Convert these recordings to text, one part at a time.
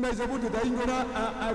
mas eu vou te dar a, a, a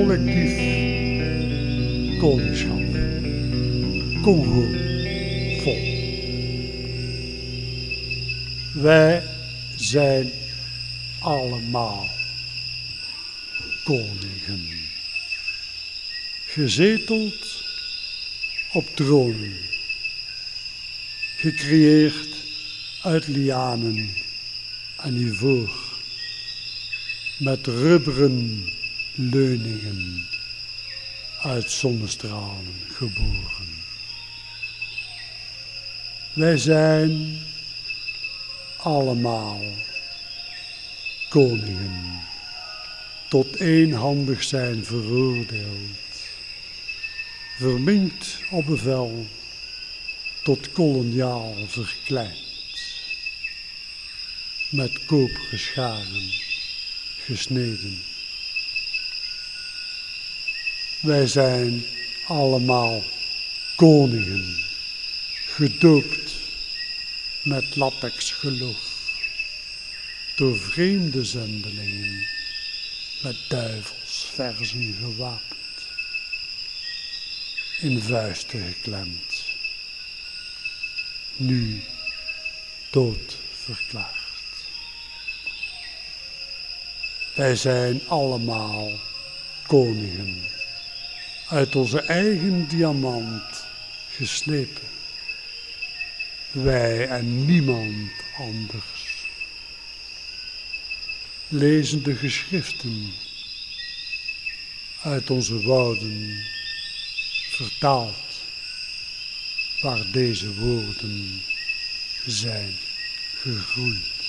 collectief koningschap. Congo vol. Wij zijn allemaal koningen. Gezeteld op tronen. Gecreëerd uit lianen en ivoor. Met rubberen leuningen uit zonnestralen geboren. Wij zijn allemaal koningen, tot eenhandig zijn veroordeeld, verminkt op bevel, tot koloniaal verkleind, met koperen scharen gesneden. Wij zijn allemaal koningen, gedoopt met latex geloof door vreemde zendelingen met duivelsverzen gewapend, in vuisten geklemd, nu dood verklaard. Wij zijn allemaal koningen, uit onze eigen diamant geslepen. Wij en niemand anders lezen de geschriften uit onze wouden, vertaald waar deze woorden zijn gegroeid.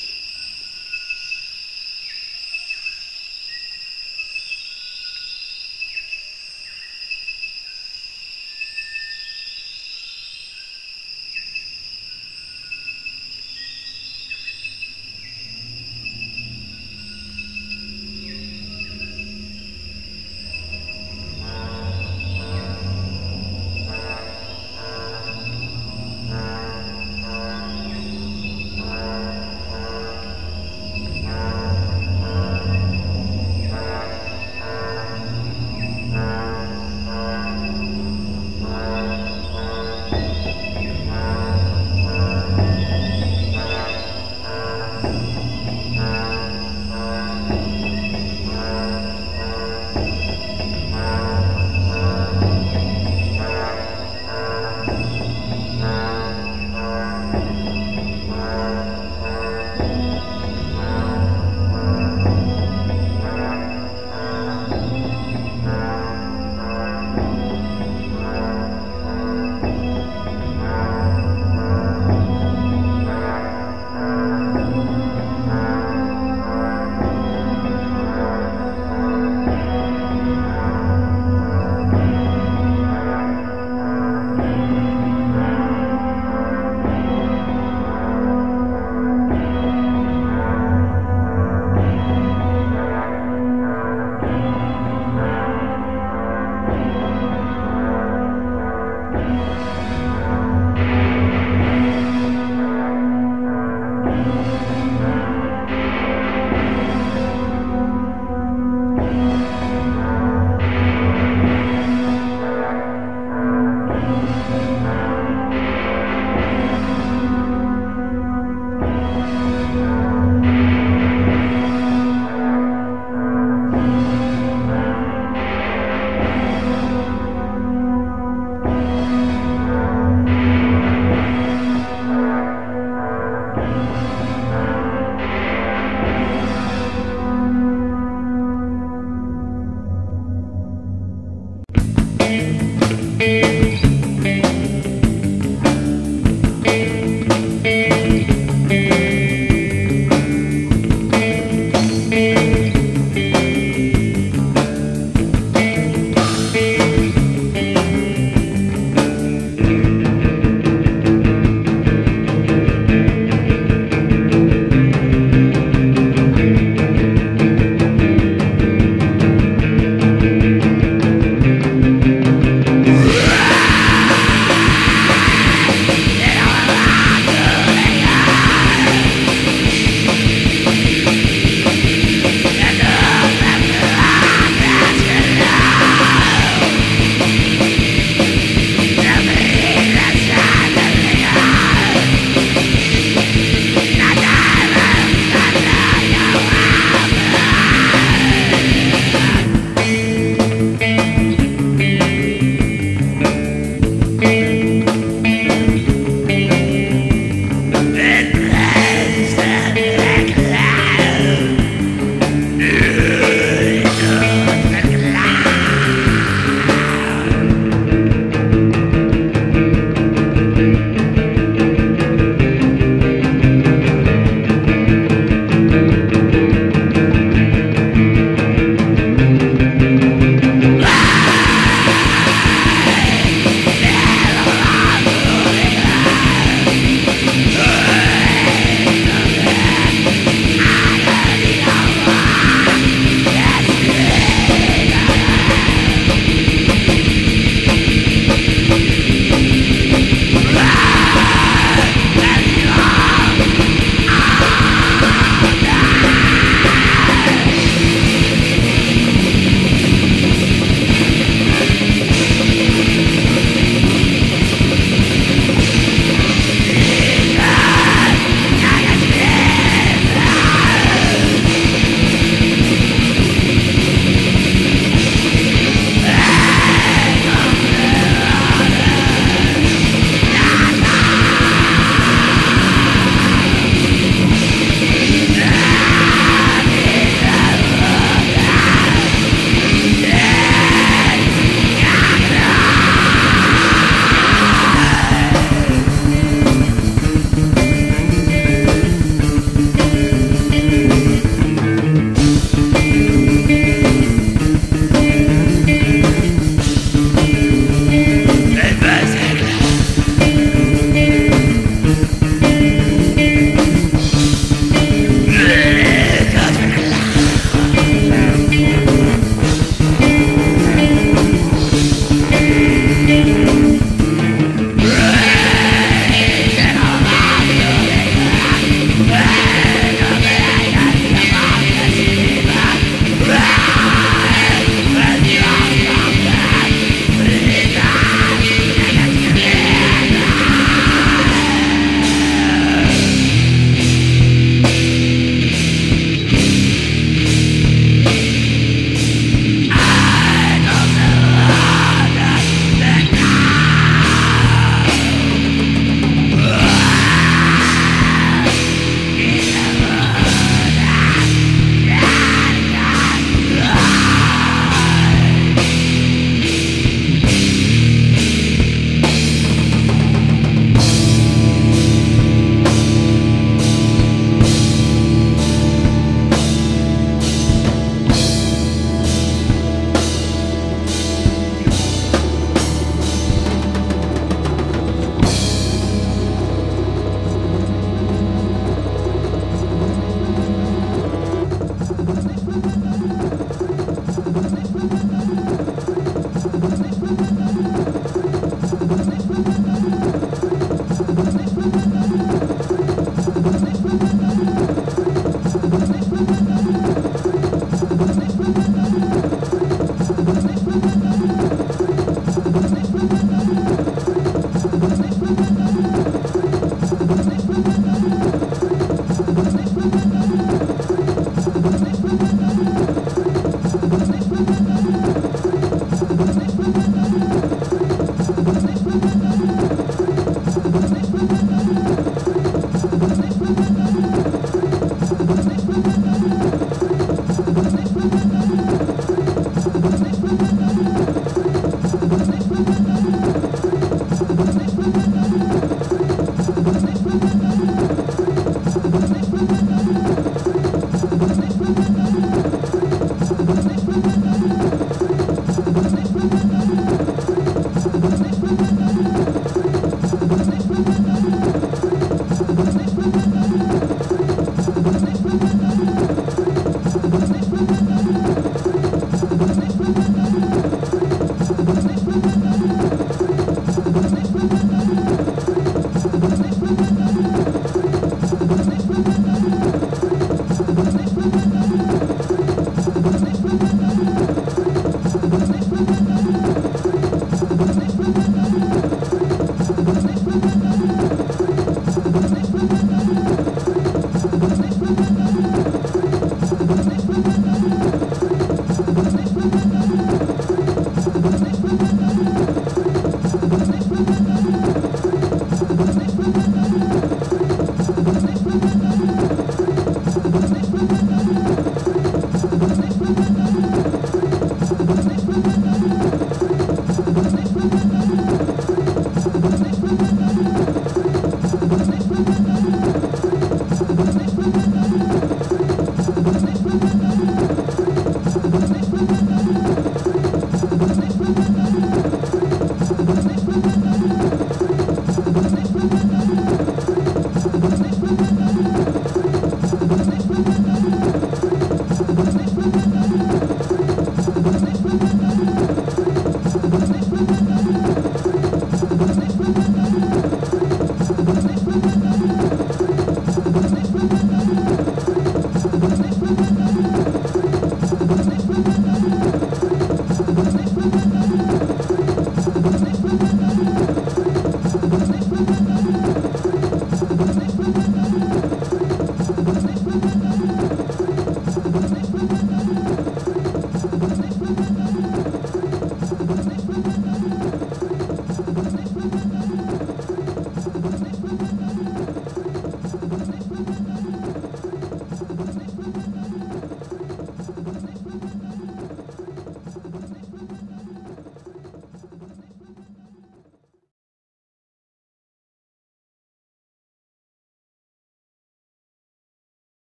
すいません!